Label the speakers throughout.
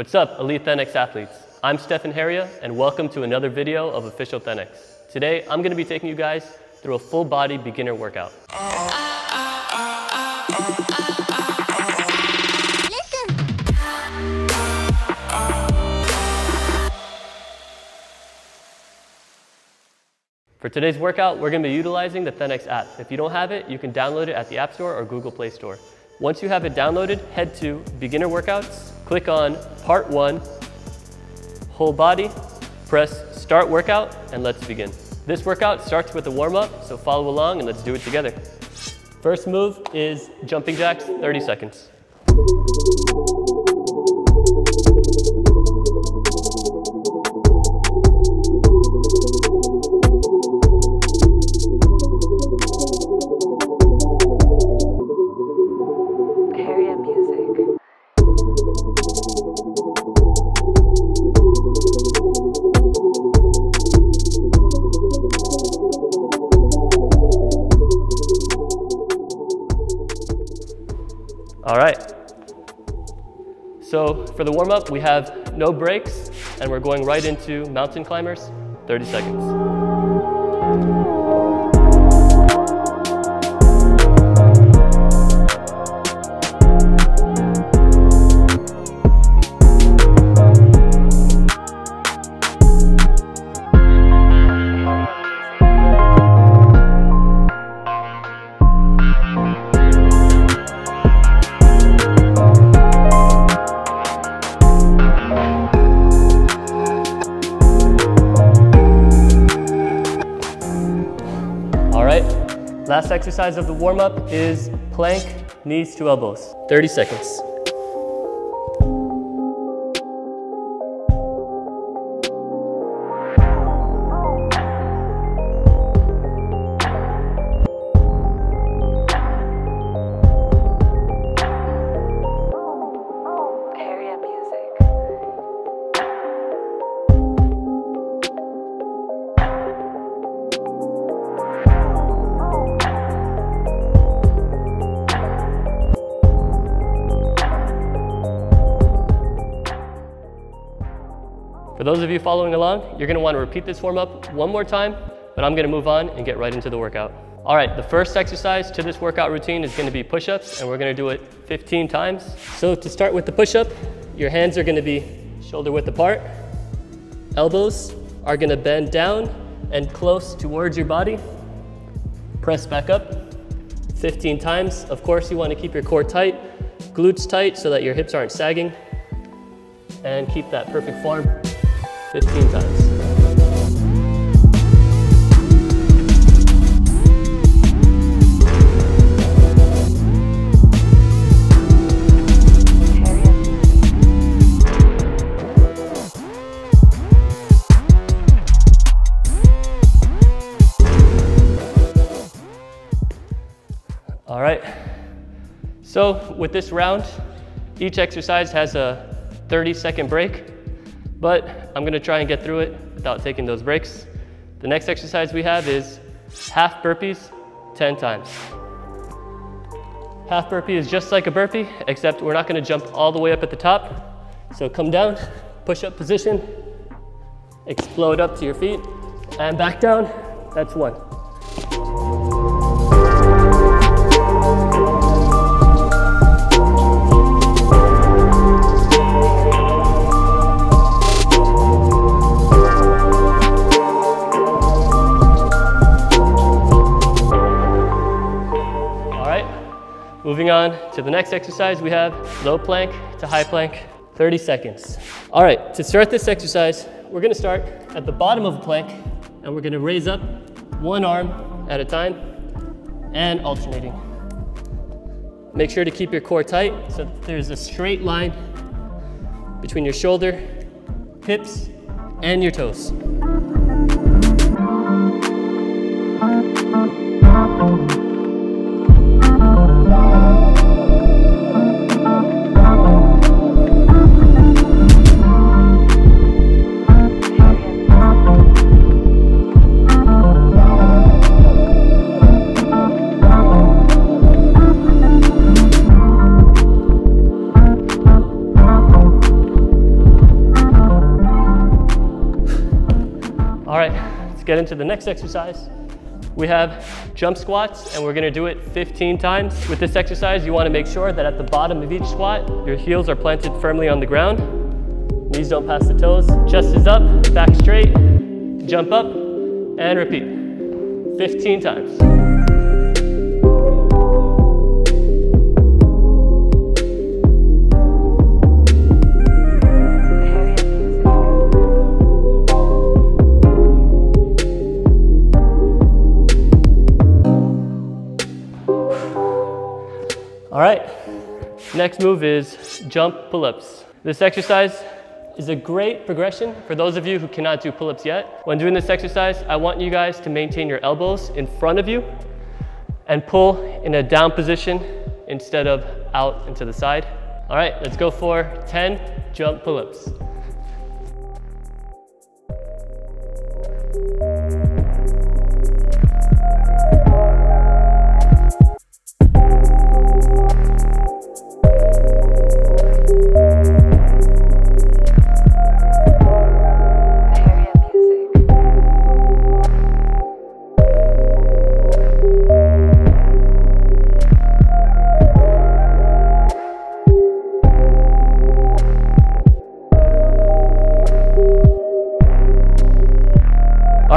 Speaker 1: What's up, Elite Thenx athletes? I'm Stefan Heria, and welcome to another video of Official Thenx. Today, I'm gonna be taking you guys through a full body beginner workout. For today's workout, we're gonna be utilizing the Thenx app. If you don't have it, you can download it at the App Store or Google Play Store. Once you have it downloaded, head to Beginner Workouts, click on Part 1, Whole Body, press Start Workout, and let's begin. This workout starts with a warm-up, so follow along and let's do it together. First move is jumping jacks, 30 seconds. All right. So for the warm up, we have no breaks, and we're going right into mountain climbers, 30 seconds. Exercise of the warm up is plank, knees to elbows, 30 seconds. Those of you following along, you're gonna wanna repeat this warm up one more time, but I'm gonna move on and get right into the workout. All right, the first exercise to this workout routine is gonna be push-ups, and we're gonna do it 15 times. So to start with the push-up, your hands are gonna be shoulder width apart. Elbows are gonna bend down and close towards your body. Press back up 15 times. Of course, you wanna keep your core tight, glutes tight so that your hips aren't sagging, and keep that perfect form 15 times. All right. So with this round, each exercise has a 30 second break, but I'm gonna try and get through it without taking those breaks. The next exercise we have is half burpees 10 times. Half burpee is just like a burpee, except we're not gonna jump all the way up at the top. So come down, push up position, explode up to your feet, and back down. That's one. Moving on to the next exercise, we have low plank to high plank, 30 seconds. All right, to start this exercise, we're gonna start at the bottom of a plank and we're gonna raise up one arm at a time and alternating. Make sure to keep your core tight so there's a straight line between your shoulder, hips, and your toes. Get into the next exercise. We have jump squats and we're gonna do it 15 times. With this exercise, you wanna make sure that at the bottom of each squat, your heels are planted firmly on the ground. Knees don't pass the toes. Chest is up, back straight, jump up, and repeat. 15 times. Next move is jump pull-ups. This exercise is a great progression for those of you who cannot do pull-ups yet. When doing this exercise, I want you guys to maintain your elbows in front of you and pull in a down position instead of out and to the side. All right, let's go for 10 jump pull-ups.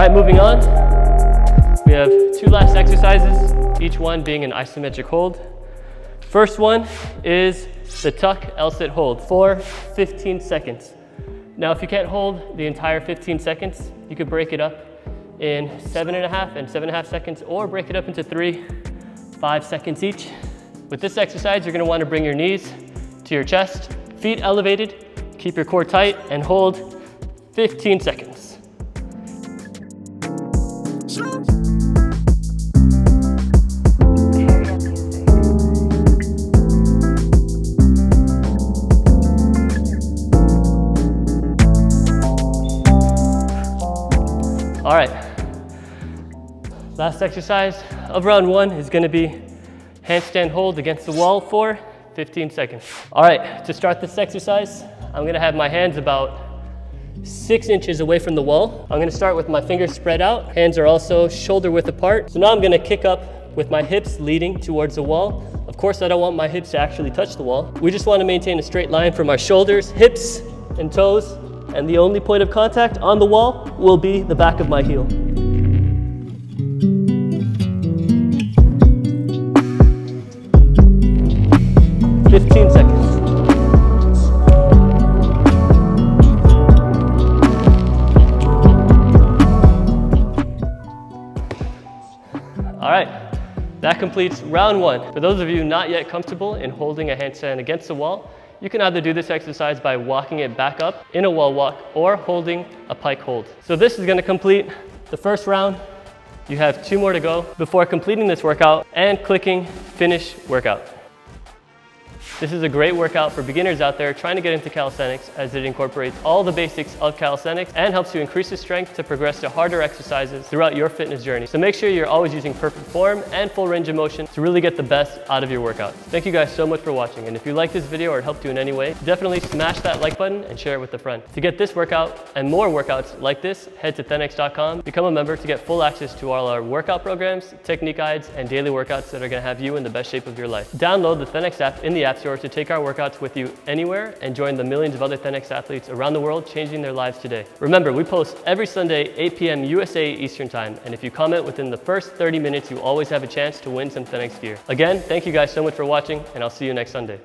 Speaker 1: Right, moving on. We have two last exercises, each one being an isometric hold. First one is the tuck L-sit hold for 15 seconds. Now, if you can't hold the entire 15 seconds, you could break it up in seven and a half and seven and a half seconds, or break it up into three, five seconds each. With this exercise, you're gonna to want to bring your knees to your chest, feet elevated, keep your core tight, and hold 15 seconds. All right, last exercise of round one is gonna be handstand hold against the wall for 15 seconds. All right, to start this exercise, I'm gonna have my hands about six inches away from the wall. I'm gonna start with my fingers spread out. Hands are also shoulder width apart. So now I'm gonna kick up with my hips leading towards the wall. Of course, I don't want my hips to actually touch the wall. We just wanna maintain a straight line from our shoulders, hips, and toes and the only point of contact on the wall will be the back of my heel. Fifteen seconds. All right, that completes round one. For those of you not yet comfortable in holding a handstand against the wall, you can either do this exercise by walking it back up in a wall walk or holding a pike hold. So this is gonna complete the first round. You have two more to go before completing this workout and clicking finish workout. This is a great workout for beginners out there trying to get into calisthenics as it incorporates all the basics of calisthenics and helps you increase the strength to progress to harder exercises throughout your fitness journey. So make sure you're always using perfect form and full range of motion to really get the best out of your workout. Thank you guys so much for watching. And if you like this video or it helped you in any way, definitely smash that like button and share it with a friend. To get this workout and more workouts like this, head to thenx.com, become a member to get full access to all our workout programs, technique guides, and daily workouts that are gonna have you in the best shape of your life. Download the ThenX app in the App Store to take our workouts with you anywhere and join the millions of other ThenX athletes around the world changing their lives today. Remember, we post every Sunday, 8 p.m. USA Eastern Time, and if you comment within the first 30 minutes, you always have a chance to win some ThenX gear. Again, thank you guys so much for watching, and I'll see you next Sunday.